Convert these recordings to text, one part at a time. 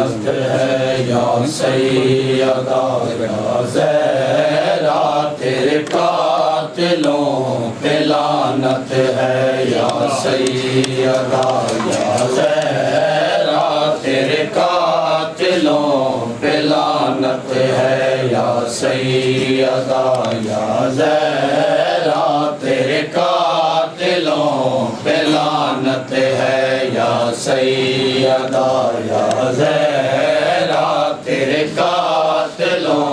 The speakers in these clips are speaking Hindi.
लानत है या या जहरा तेरे कातिलों पे लानत है या सैयदा या जहरा तेरे कातिलों पे लानत है या सैयदा या जहरा या सैयदा या जहरा तेरे कातिलों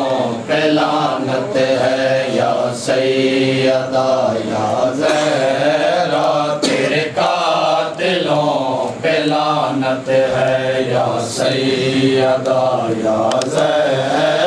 पे लानत है या सैयदा या जहरा तेरे कातिलों पे लानत है या सैयदा या जहरा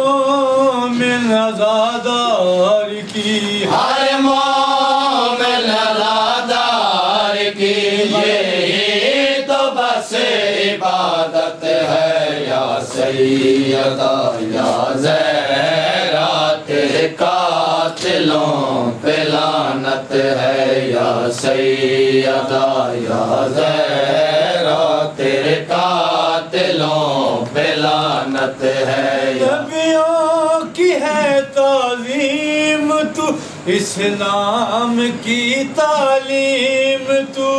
सैयदा या जहरा तेरे कातिलों पे लानत है या या तेरे कातिलों पे लानत है नबियों की है तालीम तू इस्लाम की तालीम तू।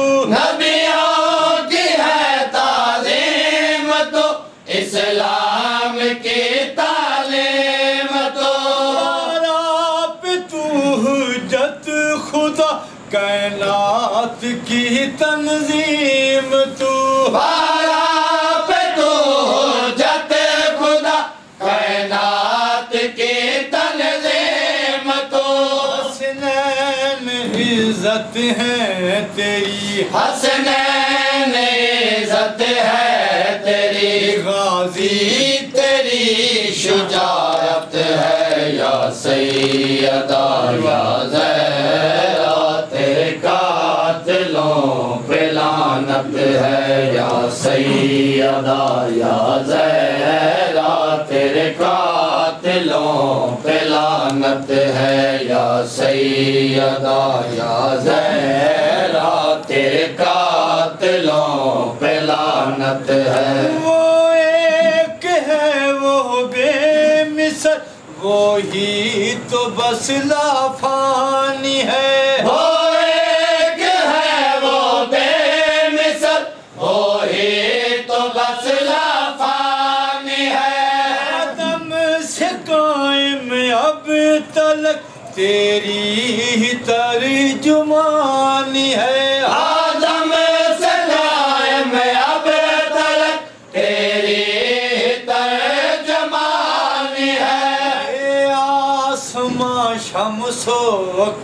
कायनात की तंजीम तू। बारा पे तो जत खुदा। कायनात की तंजीम तू। हसनैन इज़्ज़त है तेरी। हसनैन लानत है, या सैयदा, या जहरा, तेरे कातिलों पे लानत है, या सैयदा, या जहरा, तेरे कातिलों पे लानत है। वो एक है, वो बेमिसल, वो ही तो बस लाफानी तलक तेरी ही तर्जुमानी है। आदम से कायम अब तलक तेरी तर्जमानी है। आसमां शमसो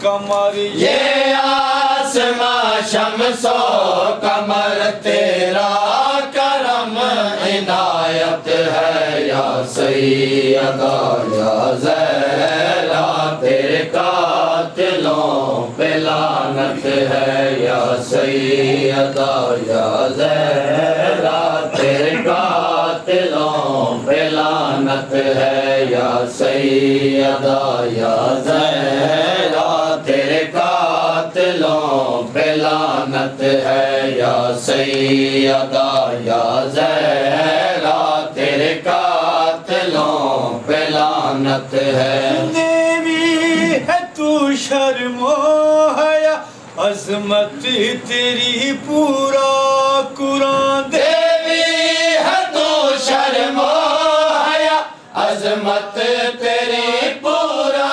कमर, ये ये आसमा शमसो कमर, तेरा करम इनायत है या सैयदा। है या सैयदा या जहरा तेरे कातिलों पे लानत है या सैयदा या जहरा तेरे कातिलों पे लानत है या सैयदा या जहरा तेरे कातिलों पे लानत है अजमत तेरी पूरा कुरान देवी है तू शर्मो हया अजमत तेरी पूरा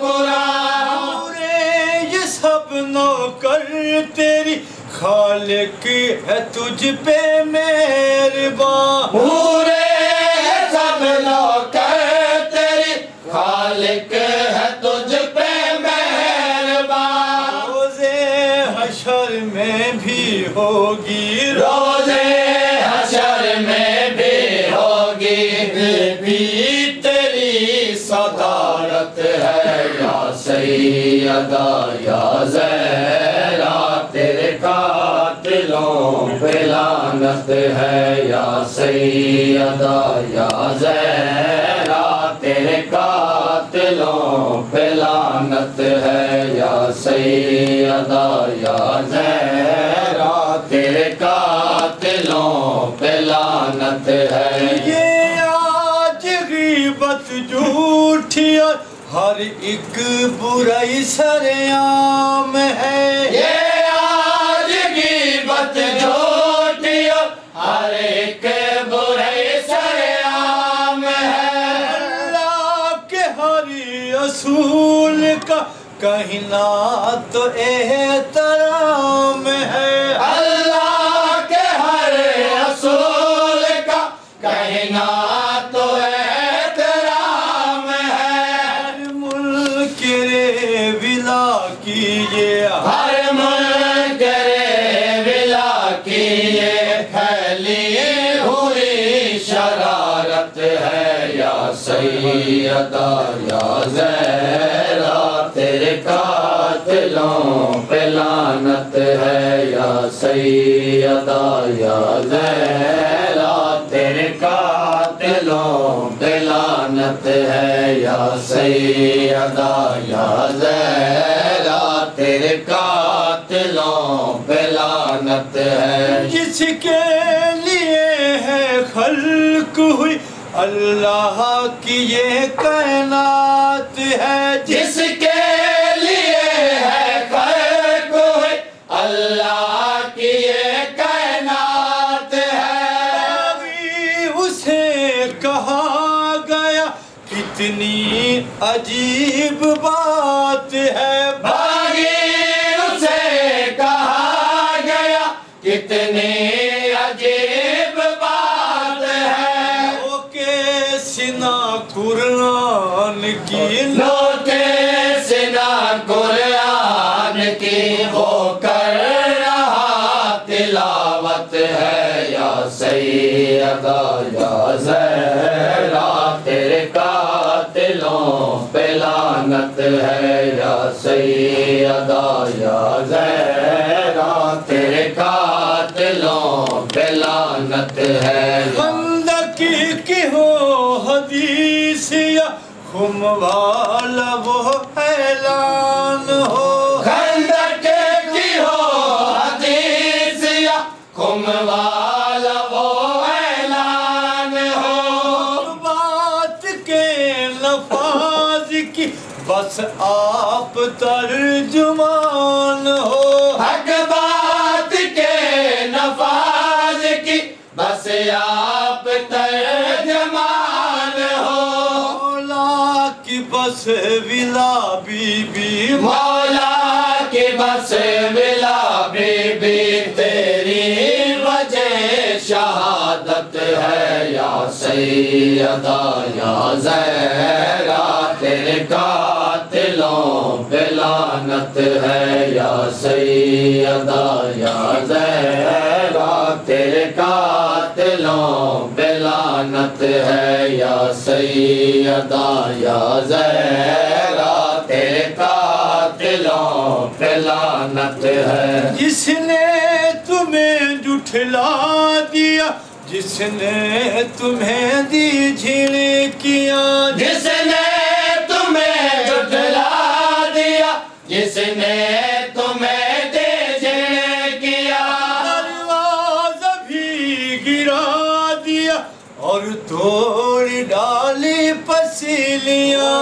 कुरान। पूरे ये सब नौकर तेरी खालिक है तुझ पे मेहरबान होगी रोज़े हशर में भी होगी भी तेरी सदारत है या सैयदा या जहरा तेरे कातिलों पे लानत है या सैयदा या जहरा तेरे कातिलों पे लानत है या सैयदा या जहरा लानत है। ये आज गीबत झूठी और हर एक बुराई सरेआम है। ये आज की बत झूठियो हर एक बुरे सरेआम है। अल्लाह के हर असूल का कहना तो एहतराम सैयदा या पे लानत है या सैयदा या जहरा तेरे कातिलों पे लानत है या सैयदा या जहरा तेरे पे लानत है। जिसके लिए है खल्क हुई अल्लाह की ये कायनात है, जिसके लिए है हुई अल्लाह की ये कायनात है। उसे कहा गया, कितनी अजीब बात सिना कुरान की लोटे सिना कुरान की वो कर रहा तिलावत है या सैयदा, या जहरा, तेरे कातिलों पे लानत है या सैयदा, या जहरा, तेरे कातिलों पे लानत है। वाला वो ऐलान हो। खंदक की हो हदीस या कुम वाला वो ऐलान हो। बात की बस आप तर्जुमान हो। बस मिला बीबी, तेरी वजह शहादत है या सैयदा, या जहरा, तेरे कातिलों पे लानत है या सैयदा, या जहरा, तेरे कातिलों पे लानत है या सैयदा, या जहरा। कातिलों पे लानत है। जिसने तुम्हें जुठला दिया जिसने तुम्हें दी झिड़कियाँ जिसने तुम्हें जुटला दिया जिसने तुम्हें दे किया दरवाज़ा भी गिरा दिया और तोड़ डाली पसीलियाँ।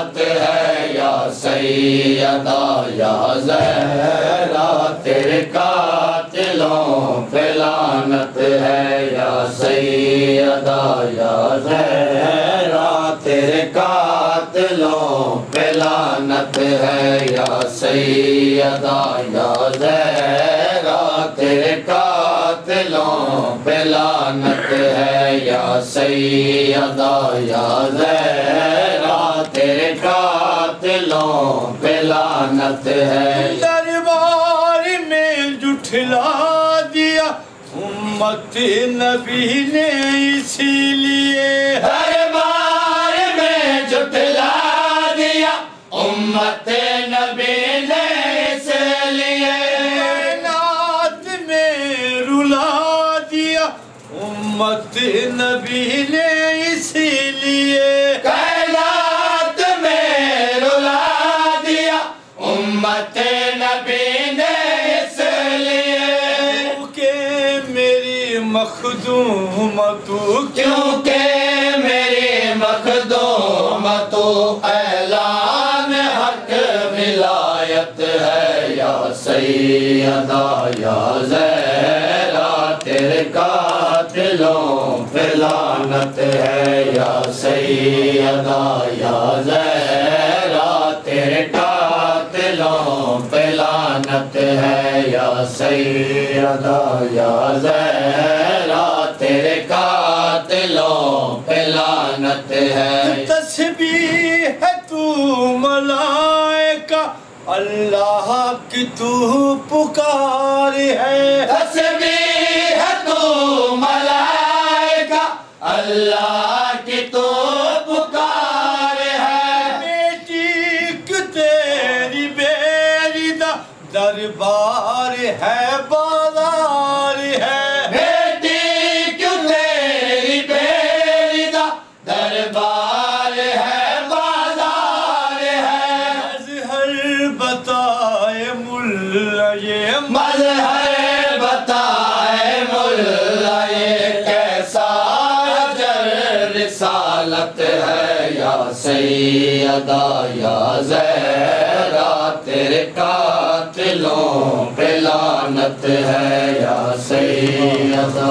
अदावत है या सैयदा, या जहरा, तेरे कातिलों पे लानत है या सैयदा, या जहरा, तेरे कातिलों पे लानत है या सैयदा, या जहरा, तेरे कातिलों पे लानत है या सैयदा, या जहरा। लानत है। दरबार में जुठला दिया उम्मत नबी ने इसीलिए। हर बार में जुटला दिया उम्मत नबी ने इसलिए। कायनात में रुला दिया उम्मत नबी ने तू क्योंकि मेरे मखदूम तो ऐलान हक विलायत है या सैयदा, या जहरा तेरे कातिलों पे लानत है या सैयदा, या जहरा तेरे कातिलों पे लानत है या सैयदा, या जहरा तेरे कातिलों पे लानत है। तस्बीह है तू मलाइका अल्लाह की तू पुकार है। तस्बीह तू मलाइका अल्लाह रिसालत है या सैयदा या जहरा तेरे कातिलों पे लानत है या सैयदा।